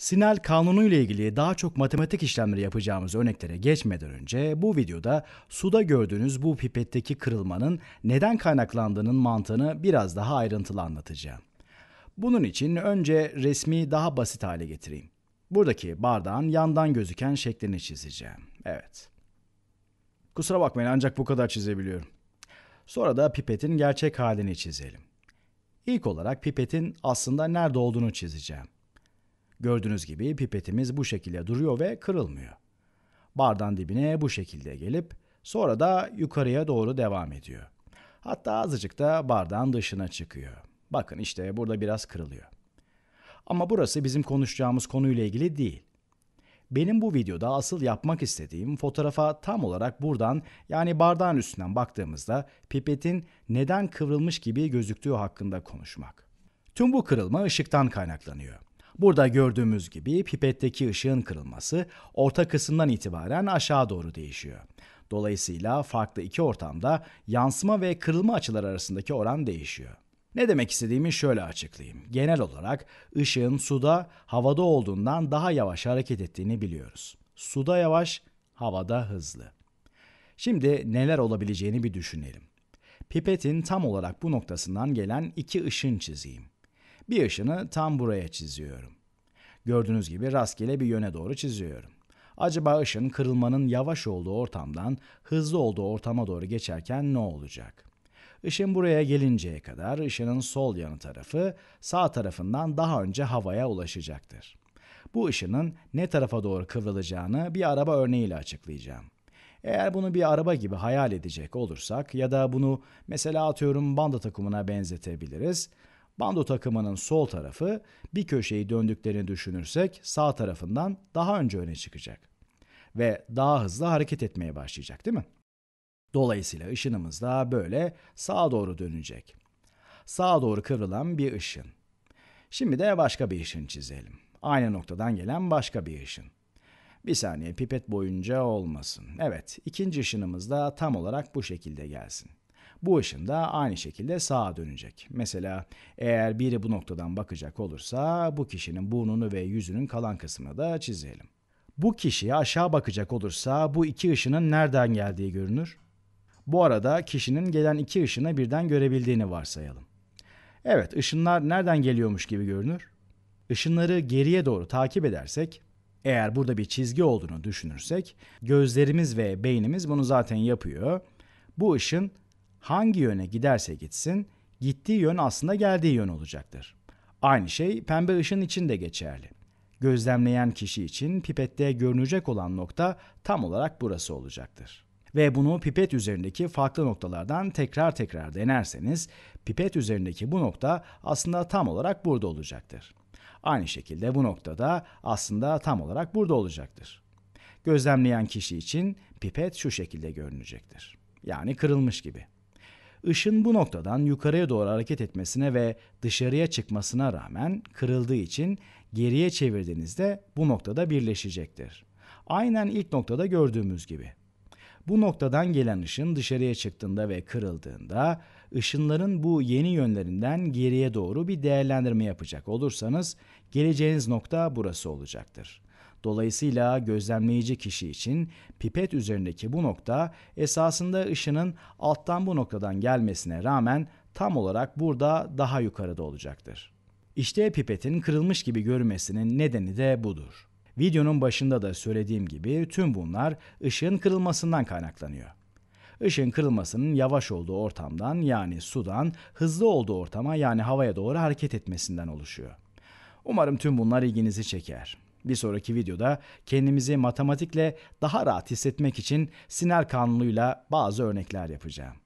Sinel kanunu ile ilgili daha çok matematik işlemleri yapacağımız örneklere geçmeden önce bu videoda suda gördüğünüz bu pipetteki kırılmanın neden kaynaklandığının mantığını biraz daha ayrıntılı anlatacağım. Bunun için önce resmi daha basit hale getireyim. Buradaki bardağın yandan gözüken şeklini çizeceğim. Evet. Kusura bakmayın ancak bu kadar çizebiliyorum. Sonra da pipetin gerçek halini çizelim. İlk olarak pipetin aslında nerede olduğunu çizeceğim. Gördüğünüz gibi pipetimiz bu şekilde duruyor ve kırılmıyor. Bardağın dibine bu şekilde gelip sonra da yukarıya doğru devam ediyor. Hatta azıcık da bardağın dışına çıkıyor. Bakın işte burada biraz kırılıyor. Ama burası bizim konuşacağımız konuyla ilgili değil. Benim bu videoda asıl yapmak istediğim fotoğrafa tam olarak buradan yani bardağın üstünden baktığımızda pipetin neden kıvrılmış gibi gözüktüğü hakkında konuşmak. Tüm bu kırılma ışıktan kaynaklanıyor. Burada gördüğümüz gibi pipetteki ışığın kırılması orta kısımdan itibaren aşağı doğru değişiyor. Dolayısıyla farklı iki ortamda yansıma ve kırılma açıları arasındaki oran değişiyor. Ne demek istediğimi şöyle açıklayayım. Genel olarak ışığın suda, havada olduğundan daha yavaş hareket ettiğini biliyoruz. Suda yavaş, havada hızlı. Şimdi neler olabileceğini bir düşünelim. Pipetin tam olarak bu noktasından gelen iki ışın çizeyim. Bir ışını tam buraya çiziyorum. Gördüğünüz gibi rastgele bir yöne doğru çiziyorum. Acaba ışın kırılmanın yavaş olduğu ortamdan hızlı olduğu ortama doğru geçerken ne olacak? Işın buraya gelinceye kadar ışının sol yanı tarafı sağ tarafından daha önce havaya ulaşacaktır. Bu ışının ne tarafa doğru kıvrılacağını bir araba örneğiyle açıklayacağım. Eğer bunu bir araba gibi hayal edecek olursak ya da bunu mesela atıyorum banda takımına benzetebiliriz. Bando takımının sol tarafı bir köşeyi döndüklerini düşünürsek sağ tarafından daha önce öne çıkacak. Ve daha hızlı hareket etmeye başlayacak değil mi? Dolayısıyla ışınımız da böyle sağa doğru dönecek. Sağa doğru kıvrılan bir ışın. Şimdi de başka bir ışın çizelim. Aynı noktadan gelen başka bir ışın. Bir saniye pipet boyunca olmasın. Evet, ikinci ışınımız da tam olarak bu şekilde gelsin. Bu ışın da aynı şekilde sağa dönecek. Mesela eğer biri bu noktadan bakacak olursa bu kişinin burnunu ve yüzünün kalan kısmını da çizelim. Bu kişi aşağı bakacak olursa bu iki ışının nereden geldiği görünür. Bu arada kişinin gelen iki ışını birden görebildiğini varsayalım. Evet, ışınlar nereden geliyormuş gibi görünür? Işınları geriye doğru takip edersek, eğer burada bir çizgi olduğunu düşünürsek, gözlerimiz ve beynimiz bunu zaten yapıyor. Bu ışın hangi yöne giderse gitsin, gittiği yön aslında geldiği yön olacaktır. Aynı şey pembe ışın için de geçerli. Gözlemleyen kişi için pipette görünecek olan nokta tam olarak burası olacaktır. Ve bunu pipet üzerindeki farklı noktalardan tekrar tekrar denerseniz pipet üzerindeki bu nokta aslında tam olarak burada olacaktır. Aynı şekilde bu noktada aslında tam olarak burada olacaktır. Gözlemleyen kişi için pipet şu şekilde görünecektir. Yani kırılmış gibi. Işın bu noktadan yukarıya doğru hareket etmesine ve dışarıya çıkmasına rağmen kırıldığı için geriye çevirdiğinizde bu noktada birleşecektir. Aynen ilk noktada gördüğümüz gibi. Bu noktadan gelen ışın dışarıya çıktığında ve kırıldığında ışınların bu yeni yönlerinden geriye doğru bir değerlendirme yapacak olursanız geleceğiniz nokta burası olacaktır. Dolayısıyla gözlemleyici kişi için pipet üzerindeki bu nokta esasında ışının alttan bu noktadan gelmesine rağmen tam olarak burada daha yukarıda olacaktır. İşte pipetin kırılmış gibi görünmesinin nedeni de budur. Videonun başında da söylediğim gibi tüm bunlar ışığın kırılmasından kaynaklanıyor. Işığın kırılmasının yavaş olduğu ortamdan yani sudan hızlı olduğu ortama yani havaya doğru hareket etmesinden oluşuyor. Umarım tüm bunlar ilginizi çeker. Bir sonraki videoda kendimizi matematikle daha rahat hissetmek için Sinel kanunuyla bazı örnekler yapacağım.